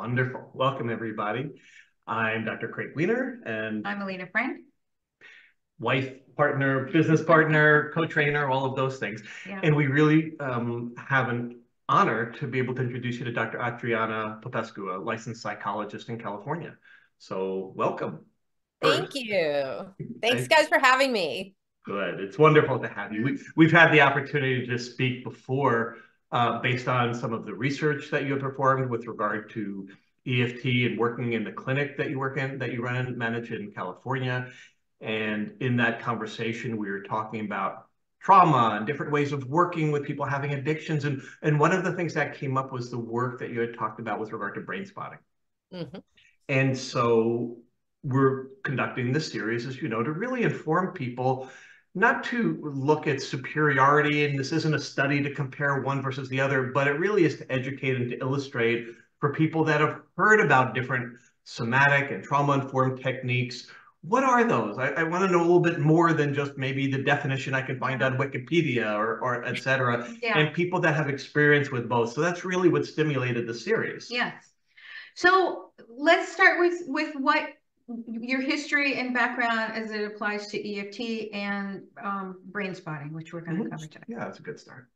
Wonderful. Welcome, everybody. I'm Dr. Craig Weiner, and I'm Alina Frank. Wife, partner, business partner, co-trainer, all of those things. Yeah. And we really um, have an honor to be able to introduce you to Dr. Adriana Popescu, a licensed psychologist in California. So welcome. Thank you. Thanks, guys, for having me. Good. It's wonderful to have you. We, we've had the opportunity to speak before uh, based on some of the research that you have performed with regard to EFT and working in the clinic that you work in, that you run and manage in California. And in that conversation, we were talking about trauma and different ways of working with people having addictions. And, and one of the things that came up was the work that you had talked about with regard to brain spotting. Mm-hmm. And so we're conducting this series, as you know, to really inform people not to look at superiority, and this isn't a study to compare one versus the other, but it really is to educate and to illustrate for people that have heard about different somatic and trauma-informed techniques. What are those? I, I want to know a little bit more than just maybe the definition I can find on Wikipedia or, or et cetera, yeah. and people that have experience with both. So that's really what stimulated the series. Yes. So let's start with with what your history and background as it applies to EFT and um, brain spotting, which we're going to mm-hmm. cover today. Yeah, that's a good start.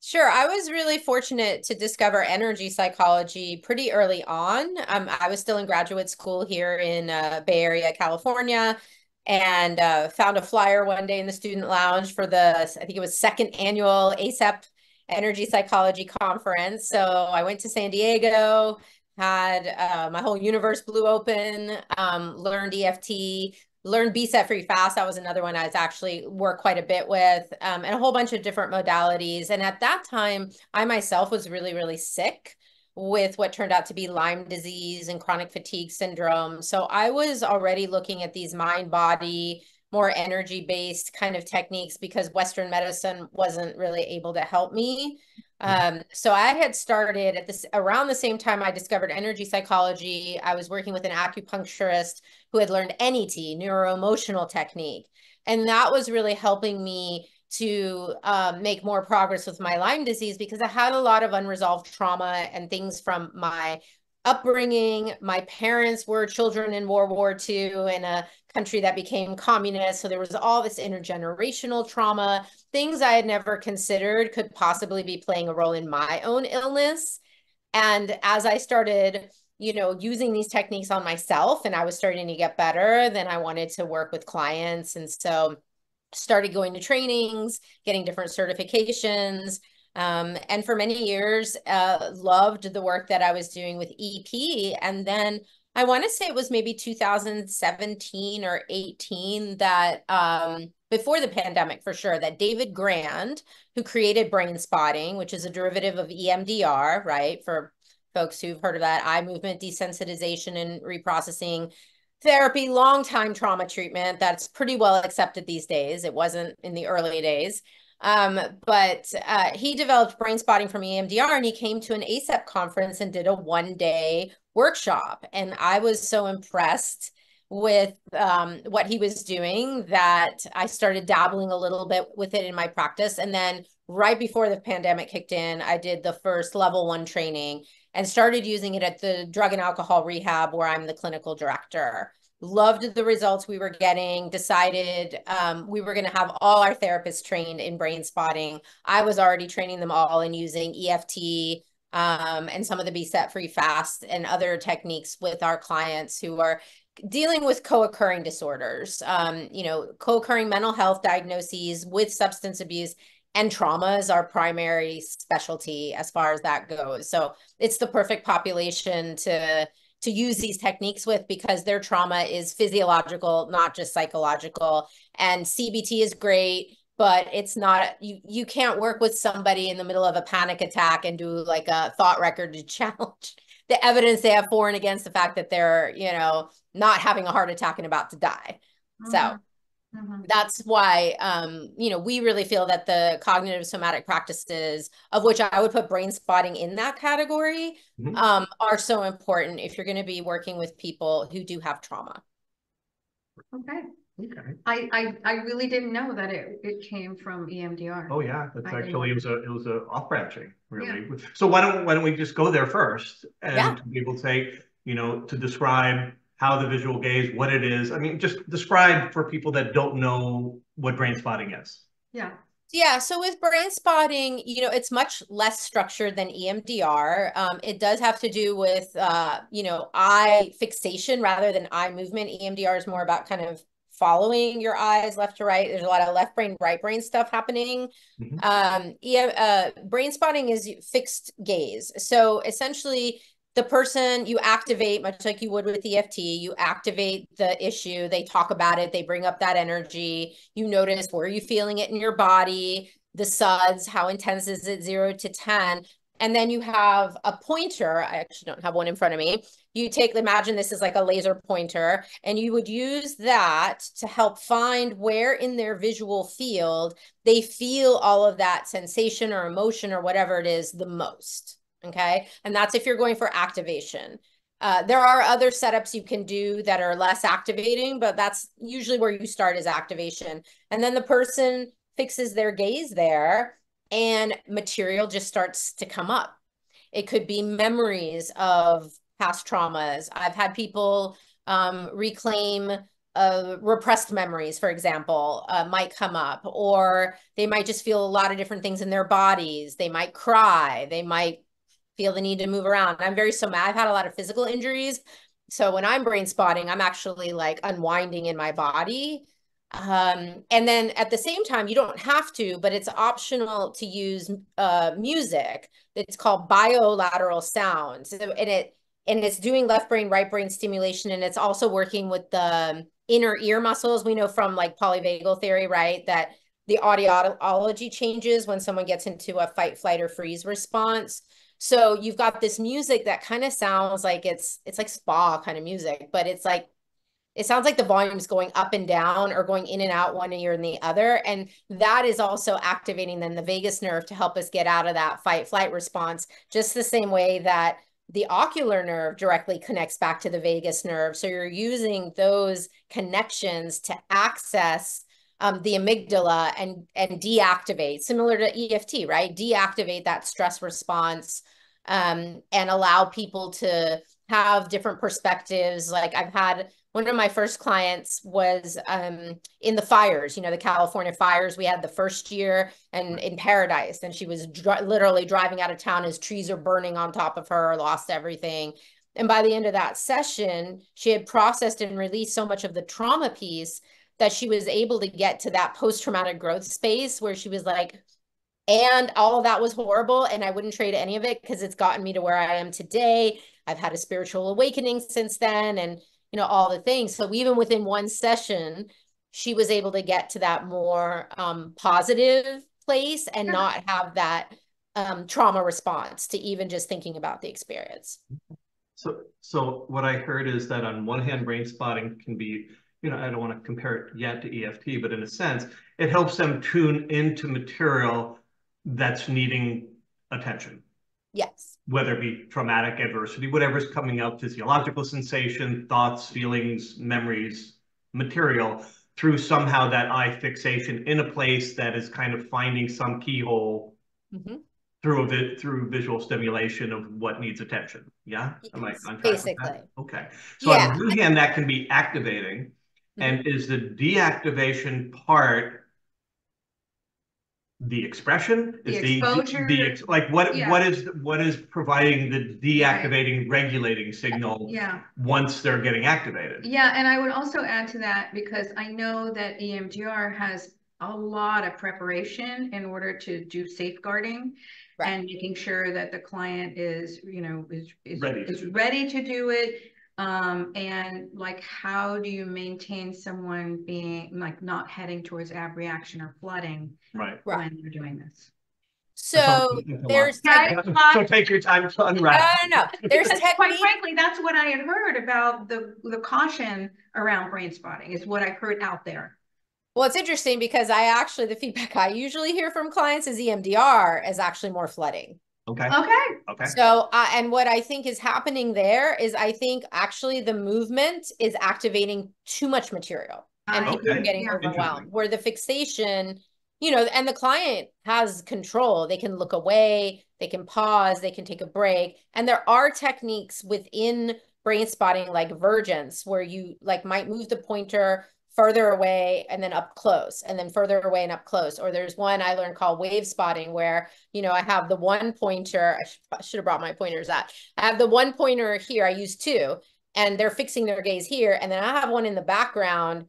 Sure. I was really fortunate to discover energy psychology pretty early on. Um, I was still in graduate school here in uh, Bay Area, California, and uh, found a flyer one day in the student lounge for the, I think it was second annual ACEP Energy Psychology Conference. So I went to San Diego, had uh, my whole universe blew open, um, learned EFT, learned Be Set Free Fast. That was another one I was actually worked quite a bit with, um, and a whole bunch of different modalities. And at that time, I myself was really, really sick with what turned out to be Lyme disease and chronic fatigue syndrome. So I was already looking at these mind body, more energy based kind of techniques because Western medicine wasn't really able to help me. Um, so I had started at this around the same time I discovered energy psychology. I was working with an acupuncturist who had learned NET, neuro emotional technique. And that was really helping me to um, make more progress with my Lyme disease because I had a lot of unresolved trauma and things from my upbringing. My parents were children in World War II in a country that became communist. So there was all this intergenerational trauma, things I had never considered could possibly be playing a role in my own illness. And as I started, you know, using these techniques on myself and I was starting to get better, then I wanted to work with clients. And so started going to trainings, getting different certifications, um, and for many years, uh, loved the work that I was doing with EP. And then I want to say it was maybe 2017 or 18 that um, before the pandemic for sure, that David Grand, who created brain spotting, which is a derivative of EMDR, right? For folks who've heard of that, eye movement desensitization and reprocessing therapy, long time trauma treatment that's pretty well accepted these days. It wasn't in the early days. Um, but uh, he developed brain spotting from EMDR and he came to an ACEP conference and did a one day workshop. And I was so impressed with um, what he was doing that I started dabbling a little bit with it in my practice. And then right before the pandemic kicked in, I did the first level one training and started using it at the drug and alcohol rehab where I'm the clinical director loved the results we were getting decided um, we were going to have all our therapists trained in brain spotting. I was already training them all in using eft um, and some of the be set free fast and other techniques with our clients who are dealing with co-occurring disorders um, you know co-occurring mental health diagnoses with substance abuse and trauma is our primary specialty as far as that goes. So it's the perfect population to to use these techniques with because their trauma is physiological, not just psychological. And CBT is great, but it's not you you can't work with somebody in the middle of a panic attack and do like a thought record to challenge the evidence they have for and against the fact that they're, you know, not having a heart attack and about to die. Mm-hmm. So Mm-hmm. That's why, um, you know, we really feel that the cognitive somatic practices, of which I would put brain spotting in that category, mm-hmm. um, are so important if you're going to be working with people who do have trauma. Okay. Okay. I, I I really didn't know that it, it came from EMDR. Oh yeah, that's I actually it was a it was a off branching. really. So why don't, why don't we just go there first and to be able to say, you know, to describe how the visual gaze, what it is. I mean, just describe for people that don't know what brain spotting is. Yeah. Yeah, so with brain spotting, you know, it's much less structured than EMDR. Um, it does have to do with, uh, you know, eye fixation rather than eye movement. EMDR is more about kind of following your eyes left to right. There's a lot of left brain, right brain stuff happening. Mhm. Um, yeah, uh, brain spotting is fixed gaze. So essentially, the person you activate, much like you would with EFT, you activate the issue, they talk about it, they bring up that energy, you notice where you feeling it in your body, the suds, how intense is it, zero to 10. And then you have a pointer. I actually don't have one in front of me. You take, imagine this is like a laser pointer, and you would use that to help find where in their visual field they feel all of that sensation or emotion or whatever it is the most. Okay. And that's if you're going for activation. Uh, there are other setups you can do that are less activating, but that's usually where you start is activation. And then the person fixes their gaze there and material just starts to come up. It could be memories of past traumas. I've had people um, reclaim uh, repressed memories, for example, uh, might come up, or they might just feel a lot of different things in their bodies. They might cry. They might feel the need to move around. I'm very somatic. I've had a lot of physical injuries. So when I'm brain spotting, I'm actually like unwinding in my body. Um, and then at the same time, you don't have to, but it's optional to use uh, music. It's called bilateral sounds. And it and it's doing left brain, right brain stimulation. And it's also working with the inner ear muscles. We know from like polyvagal theory, right? That the audiology changes when someone gets into a fight, flight, or freeze response. So you've got this music that kind of sounds like it's it's like spa kind of music, but it's like it sounds like the volume's going up and down or going in and out one ear and the other. And that is also activating then the vagus nerve to help us get out of that fight flight response, just the same way that the ocular nerve directly connects back to the vagus nerve. So you're using those connections to access um, the amygdala and and deactivate, similar to EFT, right? Deactivate that stress response um, and allow people to have different perspectives. Like I've had one of my first clients was um, in the fires, you know, the California fires we had the first year and in Paradise. And she was dr literally driving out of town as trees are burning on top of her, lost everything. And by the end of that session, she had processed and released so much of the trauma piece that she was able to get to that post traumatic growth space where she was like, and all that was horrible. And I wouldn't trade any of it because it's gotten me to where I am today. I've had a spiritual awakening since then. And you know, all the things. So even within one session, she was able to get to that more um, positive place and not have that um, trauma response to even just thinking about the experience. So, so what I heard is that on one hand, brain spotting can be, you know, I don't want to compare it yet to EFT, but in a sense, it helps them tune into material that's needing attention. Yes. Whether it be traumatic adversity, whatever's coming up, physiological sensation, thoughts, feelings, memories, material, through somehow that eye fixation in a place that is kind of finding some keyhole mm-hmm. through a vi- through visual stimulation of what needs attention. Yeah, Am I on basically? Okay. So yeah. on the one hand, that can be activating. And mm-hmm. is the deactivation part the expression is the exposure the, the like what yeah. what is what is providing the deactivating right. regulating signal yeah once they're getting activated yeah and i would also add to that because i know that emdr has a lot of preparation in order to do safeguarding right. and making sure that the client is you know is is ready, is ready to do it um, and like how do you maintain someone being like not heading towards abreaction or flooding right when you're doing this so there's so take your time to unwrap. No, no, no. There's technique. quite frankly, that's what I had heard about the the caution around brain spotting is what I heard out there. Well, it's interesting because I actually the feedback I usually hear from clients is EMDR is actually more flooding. Okay. Okay. Okay. So, uh, and what I think is happening there is I think actually the movement is activating too much material and okay. people are getting overwhelmed. Where the fixation you know, and the client has control. They can look away, they can pause, they can take a break. And there are techniques within brain spotting like vergence where you like might move the pointer further away and then up close and then further away and up close or there's one i learned called wave spotting where you know i have the one pointer i should, should have brought my pointers out i have the one pointer here i use two and they're fixing their gaze here and then i have one in the background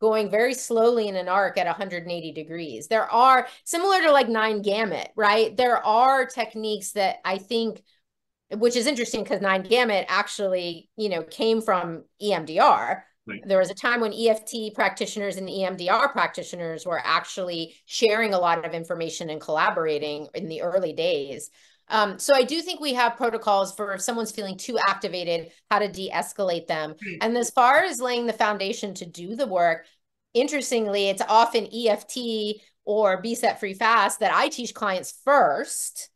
going very slowly in an arc at 180 degrees. There are similar to like nine gamut, right? There are techniques that I think, which is interesting because nine gamut actually, you know, came from EMDR. Right. There was a time when EFT practitioners and EMDR practitioners were actually sharing a lot of information and collaborating in the early days. Um, so I do think we have protocols for if someone's feeling too activated, how to de-escalate them. And as far as laying the foundation to do the work, interestingly, it's often EFT or Be Set Free Fast that I teach clients first.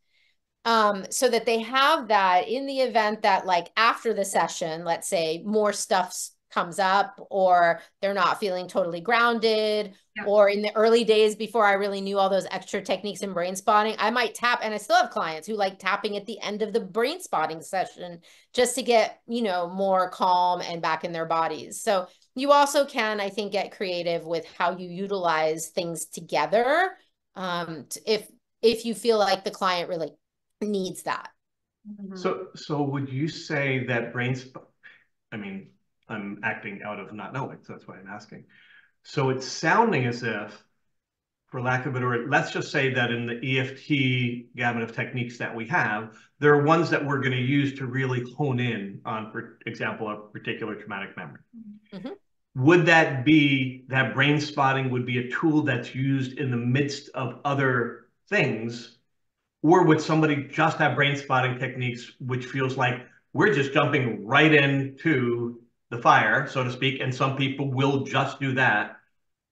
Um, so that they have that in the event that like after the session, let's say more stuff's comes up or they're not feeling totally grounded yeah. or in the early days before I really knew all those extra techniques in brain spotting, I might tap and I still have clients who like tapping at the end of the brain spotting session just to get, you know, more calm and back in their bodies. So you also can, I think, get creative with how you utilize things together. Um, if if you feel like the client really needs that. So so would you say that brain I mean I'm acting out of not knowing, so that's why I'm asking. So it's sounding as if, for lack of a better word, let's just say that in the EFT gamut of techniques that we have, there are ones that we're going to use to really hone in on, for example, a particular traumatic memory. Mm-hmm. Would that be that brain spotting would be a tool that's used in the midst of other things? Or would somebody just have brain spotting techniques, which feels like we're just jumping right into the fire, so to speak, and some people will just do that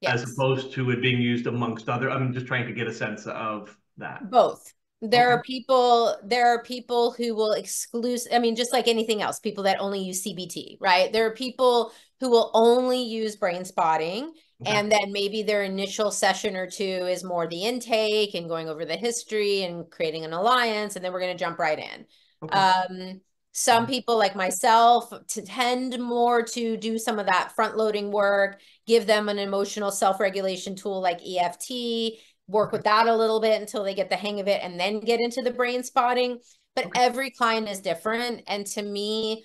yes. as opposed to it being used amongst other. I'm just trying to get a sense of that. Both. There okay. are people, there are people who will exclude, I mean, just like anything else, people that only use CBT, right? There are people who will only use brain spotting. Okay. And then maybe their initial session or two is more the intake and going over the history and creating an alliance. And then we're going to jump right in. Okay. Um, some mm-hmm. people like myself to tend more to do some of that front loading work, give them an emotional self-regulation tool like EFT, work with that a little bit until they get the hang of it and then get into the brain spotting. But every client is different. And to me,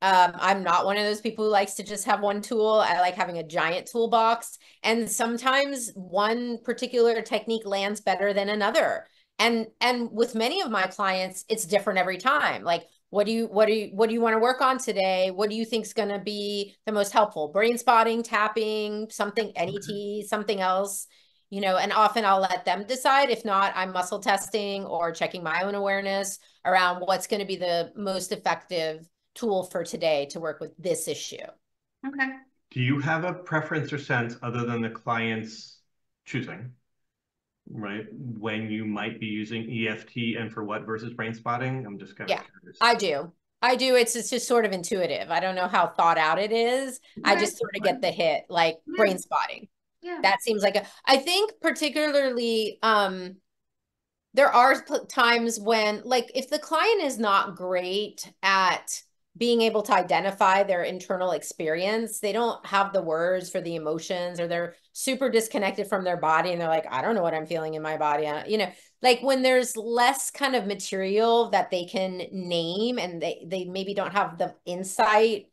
um, I'm not one of those people who likes to just have one tool. I like having a giant toolbox. And sometimes one particular technique lands better than another. And and with many of my clients, it's different every time. Like what do you what do you what do you want to work on today? What do you think is going to be the most helpful? Brain spotting tapping something mm-hmm. net something else you know and often i'll let them decide. If not i'm muscle testing or checking my own awareness around what's going to be the most effective tool for today to work with this issue. Okay. Do you have a preference or sense other than the client's choosing right? When you might be using EFT and for what versus brain spotting? I'm just kind of yeah, curious. I do. I do. It's, it's just sort of intuitive. I don't know how thought out it is. I just sort of get the hit like yeah. brain spotting. Yeah. That seems like a, I think particularly, um, there are times when like if the client is not great at being able to identify their internal experience. They don't have the words for the emotions or they're super disconnected from their body and they're like, I don't know what I'm feeling in my body. Uh, you know, like when there's less kind of material that they can name and they, they maybe don't have the insight,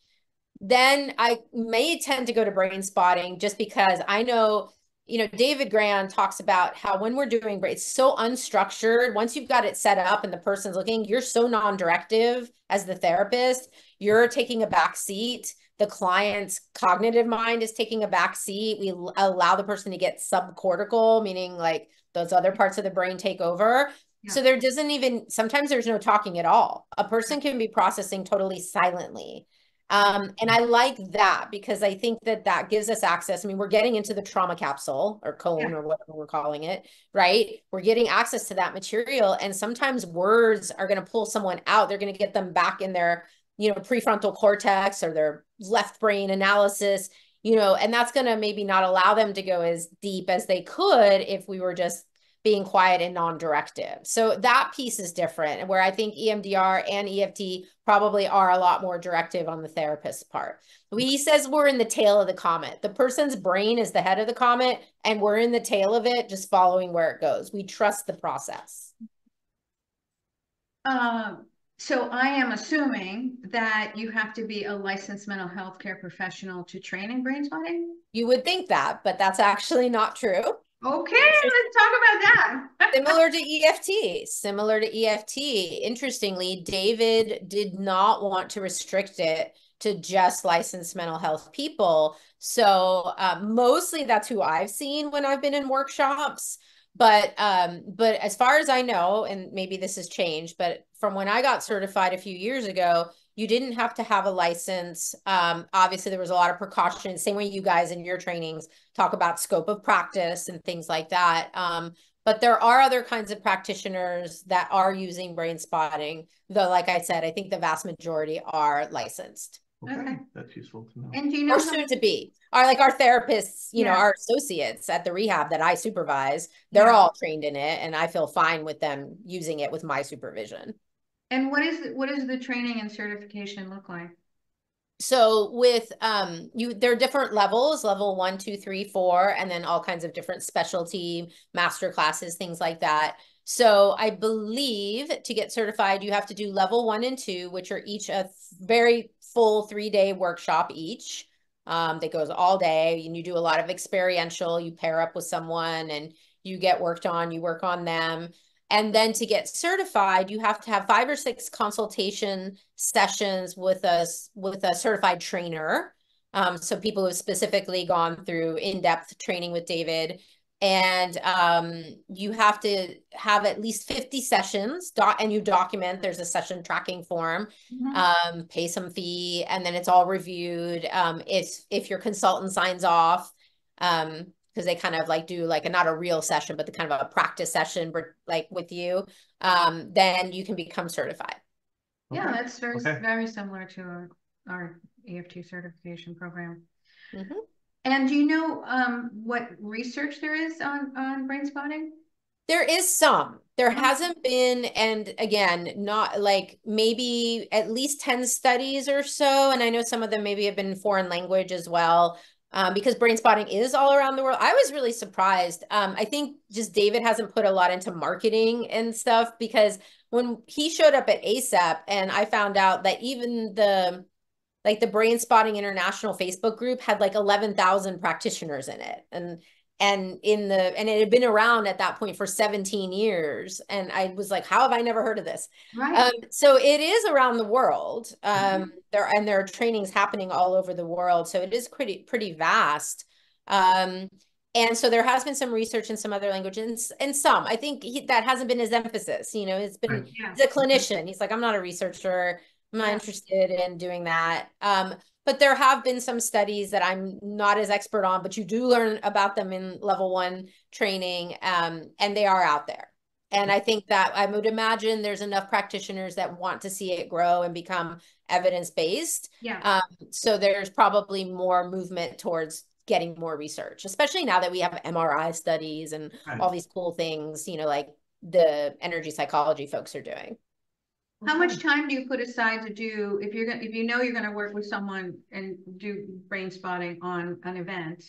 then I may tend to go to brain spotting just because I know you know, David Grand talks about how when we're doing it's so unstructured. Once you've got it set up and the person's looking, you're so non-directive as the therapist. You're taking a back seat. The client's cognitive mind is taking a back seat. We allow the person to get subcortical, meaning like those other parts of the brain take over. Yeah. So there doesn't even sometimes there's no talking at all. A person can be processing totally silently. Um, and I like that because I think that that gives us access. I mean, we're getting into the trauma capsule or cone yeah. or whatever we're calling it, right? We're getting access to that material. And sometimes words are going to pull someone out. They're going to get them back in their, you know, prefrontal cortex or their left brain analysis. you know, and that's going to maybe not allow them to go as deep as they could if we were just being quiet and non-directive. So that piece is different where I think EMDR and EFT probably are a lot more directive on the therapist's part. He says we're in the tail of the comet. The person's brain is the head of the comet and we're in the tail of it just following where it goes. We trust the process. Um, so I am assuming that you have to be a licensed mental health care professional to train in brain spotting? You would think that, but that's actually not true. Okay, let's talk about that. similar to EFT, similar to EFT. Interestingly, David did not want to restrict it to just licensed mental health people. So uh, mostly that's who I've seen when I've been in workshops. But um, but as far as I know, and maybe this has changed, but from when I got certified a few years ago, you didn't have to have a license. Um, obviously, there was a lot of precautions. Same way you guys in your trainings talk about scope of practice and things like that. Um, but there are other kinds of practitioners that are using brain spotting, though, like I said, I think the vast majority are licensed. Okay, okay. that's useful to know. And do you know or soon to be? Are like our therapists, you yeah. know, our associates at the rehab that I supervise, they're yeah. all trained in it, and I feel fine with them using it with my supervision. And what is what does the training and certification look like? So with um you there are different levels, level one, two, three, four, and then all kinds of different specialty master classes, things like that. So I believe to get certified, you have to do level one and two, which are each a very full three day workshop each. Um, that goes all day and you do a lot of experiential, you pair up with someone and you get worked on, you work on them. And then to get certified, you have to have five or six consultation sessions with a, with a certified trainer. Um, so people who have specifically gone through in-depth training with David. And um, you have to have at least 50 sessions dot and you document, there's a session tracking form, mm-hmm. um, pay some fee, and then it's all reviewed. Um, if, if your consultant signs off, um, because they kind of like do like a not a real session, but the kind of a practice session like with you, um, then you can become certified. Yeah, that's very okay. very similar to our, our EFT certification program. Mm -hmm. And do you know um, what research there is on on brain spotting? There is some. There mm-hmm. hasn't been, and again, not like maybe at least 10 studies or so. And I know some of them maybe have been foreign language as well um, because brain spotting is all around the world. I was really surprised. Um, I think just David hasn't put a lot into marketing and stuff because when he showed up at ACEP and I found out that even the like the brain spotting international Facebook group had like 11,000 practitioners in it. And and in the and it had been around at that point for 17 years and i was like how have i never heard of this right um, so it is around the world um mm-hmm. there and there are trainings happening all over the world so it is pretty pretty vast um and so there has been some research in some other languages and some i think he, that hasn't been his emphasis you know it's been yeah. he's a clinician he's like i'm not a researcher i'm not yeah. interested in doing that um but there have been some studies that I'm not as expert on, but you do learn about them in level one training, um, and they are out there. And I think that I would imagine there's enough practitioners that want to see it grow and become evidence based. Yeah. Um, so there's probably more movement towards getting more research, especially now that we have MRI studies and right. all these cool things, you know, like the energy psychology folks are doing. How much time do you put aside to do if you're gonna if you know you're gonna work with someone and do brain spotting on an event?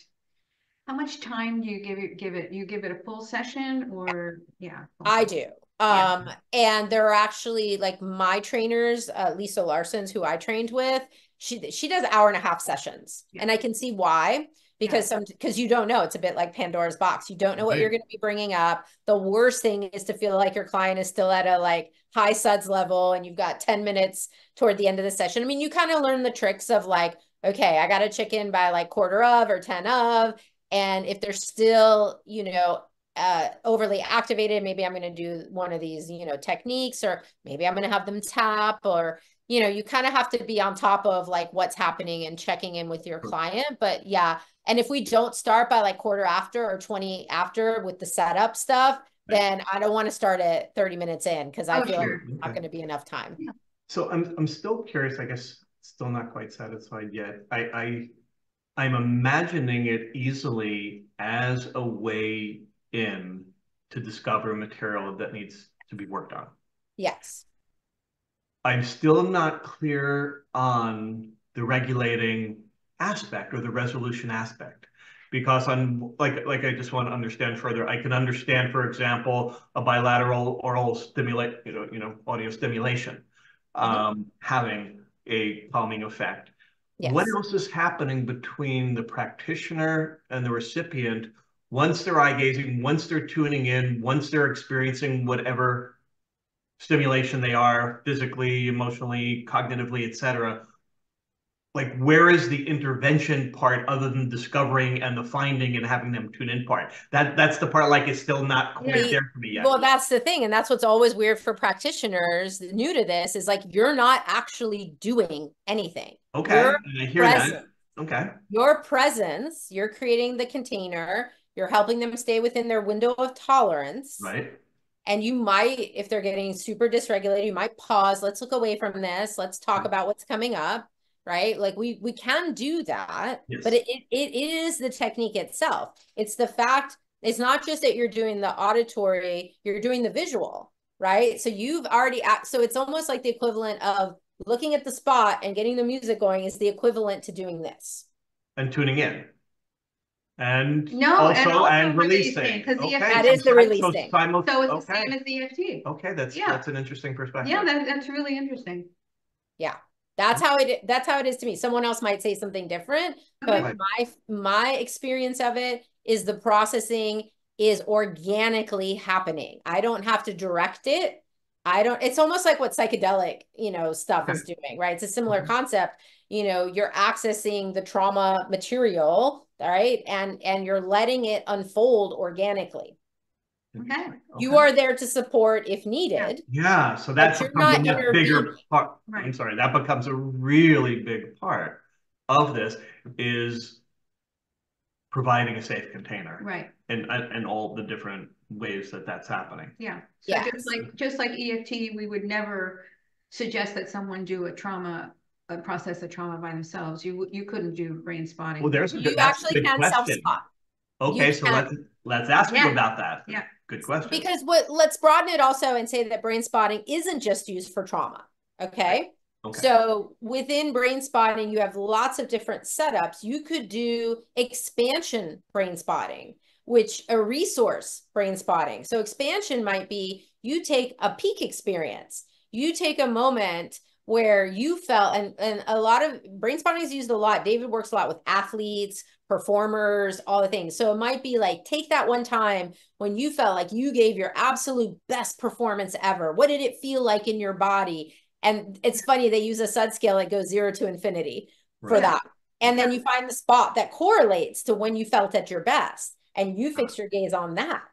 How much time do you give it give it? You give it a full session or yeah? I do. Um, yeah. and there are actually like my trainers, uh, Lisa Larson's who I trained with, she she does hour and a half sessions. Yeah. And I can see why because yeah. some because you don't know it's a bit like pandora's box you don't know what right. you're going to be bringing up the worst thing is to feel like your client is still at a like high suds level and you've got 10 minutes toward the end of the session. I mean you kind of learn the tricks of like okay i got to check in by like quarter of or 10 of and if they're still you know uh, overly activated maybe i'm going to do one of these you know techniques or maybe i'm going to have them tap or you know you kind of have to be on top of like what's happening and checking in with your client. But yeah and if we don't start by like quarter after or 20 after with the setup stuff, then I don't want to start at 30 minutes in because I oh, feel sure. like it's not going to be enough time. So I'm I'm still curious, I guess still not quite satisfied yet. I I I'm imagining it easily as a way in to discover material that needs to be worked on. Yes. I'm still not clear on the regulating aspect or the resolution aspect because I'm like like I just want to understand further. I can understand, for example, a bilateral oral stimulate, you know, you know, audio stimulation mm-hmm. um, having a calming effect. Yes. What else is happening between the practitioner and the recipient once they're eye gazing, once they're tuning in, once they're experiencing whatever stimulation they are physically, emotionally, cognitively, etc. Like, where is the intervention part other than discovering and the finding and having them tune in part? That that's the part like it's still not quite yeah. there for me yet. Well, that's the thing, and that's what's always weird for practitioners new to this is like you're not actually doing anything. Okay, I hear that. Okay. Your presence, you're creating the container, you're helping them stay within their window of tolerance. Right. And you might, if they're getting super dysregulated, you might pause. Let's look away from this. Let's talk about what's coming up. Right. Like we we can do that, yes. but it, it, it is the technique itself. It's the fact, it's not just that you're doing the auditory, you're doing the visual, right? So you've already so it's almost like the equivalent of looking at the spot and getting the music going is the equivalent to doing this. And tuning in and no, also, and, also and releasing. Because okay. that is the releasing. So, simul- so it's okay. the same as the EFT. Okay, that's yeah. that's an interesting perspective. Yeah, that, that's really interesting. Yeah. That's how it that's how it is to me. Someone else might say something different, but okay. my my experience of it is the processing is organically happening. I don't have to direct it. I don't it's almost like what psychedelic, you know, stuff is doing, right? It's a similar mm-hmm. concept. You know, you're accessing the trauma material all right and and you're letting it unfold organically okay you are there to support if needed yeah so that's a bigger part right. i'm sorry that becomes a really big part of this is providing a safe container right and and all the different ways that that's happening yeah so yes. just like just like eft we would never suggest that someone do a trauma a process of trauma by themselves. You you couldn't do brain spotting. Well, there's a you actually can self spot. Okay, you so can. let's let's ask yeah. you about that. Yeah, good question. Because what let's broaden it also and say that brain spotting isn't just used for trauma. Okay. Okay. So within brain spotting, you have lots of different setups. You could do expansion brain spotting, which a resource brain spotting. So expansion might be you take a peak experience. You take a moment where you felt and and a lot of brain spotting is used a lot david works a lot with athletes performers all the things so it might be like take that one time when you felt like you gave your absolute best performance ever what did it feel like in your body and it's funny they use a sud scale that goes zero to infinity right. for that and then you find the spot that correlates to when you felt at your best and you fix your gaze on that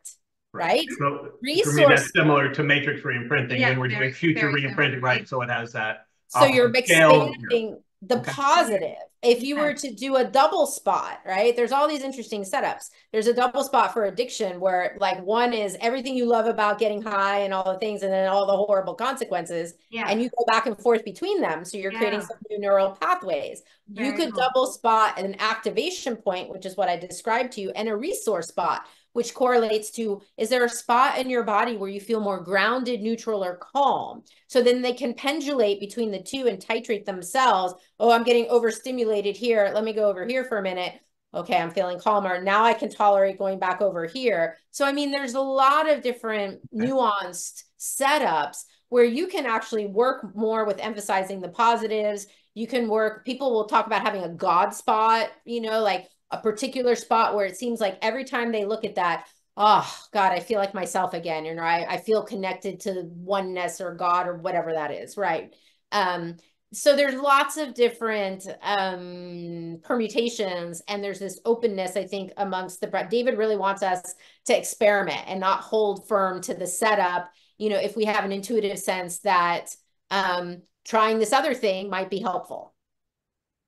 right? So Resource. for me, that's similar to matrix re-imprinting, yeah, and we're doing future re-imprinting, right? So it has that. So you're expanding the okay. positive. If you were to do a double spot, right? There's all these interesting setups. There's a double spot for addiction where like one is everything you love about getting high and all the things and then all the horrible consequences. Yeah. And you go back and forth between them. So you're yeah. creating some new neural pathways. Very you could cool. double spot an activation point, which is what I described to you, and a resource spot which correlates to is there a spot in your body where you feel more grounded, neutral, or calm? So then they can pendulate between the two and titrate themselves. Oh, I'm getting overstimulated here. Let me go over here for a minute. Okay, I'm feeling calmer. Now I can tolerate going back over here. So, I mean, there's a lot of different nuanced setups where you can actually work more with emphasizing the positives. You can work, people will talk about having a God spot, you know, like a particular spot where it seems like every time they look at that, oh God, I feel like myself again. You know, I, I feel connected to oneness or God or whatever that is, right? Um, so there's lots of different um, permutations and there's this openness i think amongst the david really wants us to experiment and not hold firm to the setup you know if we have an intuitive sense that um, trying this other thing might be helpful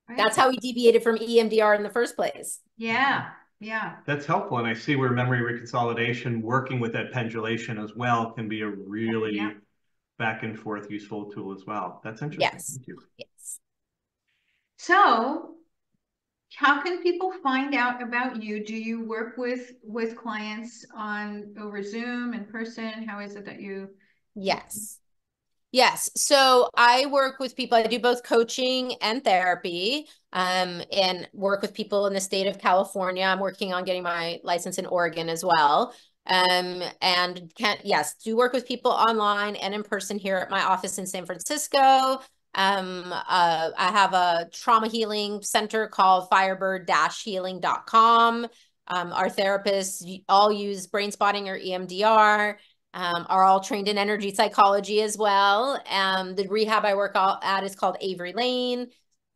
Right. That's how we deviated from EMDR in the first place. Yeah. Yeah. That's helpful. And I see where memory reconsolidation, working with that pendulation as well, can be a really yeah. back and forth useful tool as well. That's interesting. Yes. Yes. So how can people find out about you? Do you work with with clients on over Zoom in person? How is it that you? Yes. Yes. So I work with people, I do both coaching and therapy, um, and work with people in the state of California. I'm working on getting my license in Oregon as well. Um, and can yes, do work with people online and in person here at my office in San Francisco. Um, uh, I have a trauma healing center called firebird-healing.com. Um, our therapists all use brain spotting or EMDR, um, are all trained in energy psychology as well. Um, the rehab I work at is called Avery Lane.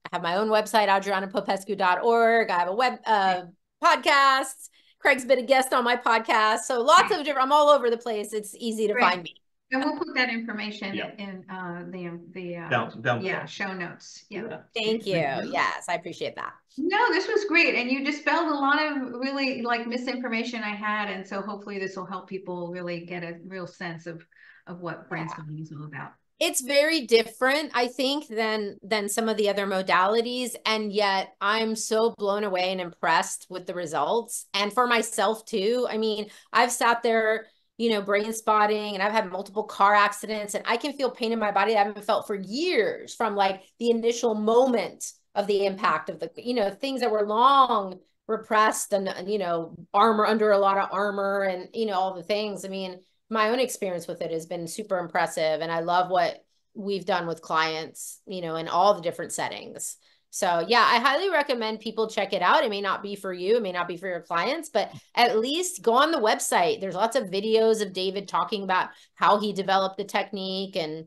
I have my own website, adrianapopescu.org. I have a web uh, podcast. Craig's been a guest on my podcast. So lots of different, I'm all over the place. It's easy to find me. And we'll put that information in uh, the, the, uh, Down, down. yeah, show notes. Yeah. Thank you. Yes, I appreciate that. No, this was great. And you dispelled a lot of really like misinformation I had. And so hopefully this will help people really get a real sense of, of what brain spotting is all about. It's very different, I think, than than some of the other modalities. And yet I'm so blown away and impressed with the results. And for myself too. I mean, I've sat there you know, brain spotting and I've had multiple car accidents and I can feel pain in my body that I haven't felt for years from like the initial moment of the impact of the, you know, things that were long repressed and, you know, armor under a lot of armor and, you know, all the things. I mean, my own experience with it has been super impressive and I love what we've done with clients, you know, in all the different settings. So yeah, I highly recommend people check it out. It may not be for you, it may not be for your clients, but at least go on the website. There's lots of videos of David talking about how he developed the technique and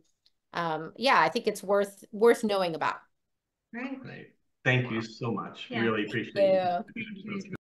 um, yeah, I think it's worth worth knowing about. Right. Right. Thank you so much. Yeah. Really appreciate you. it.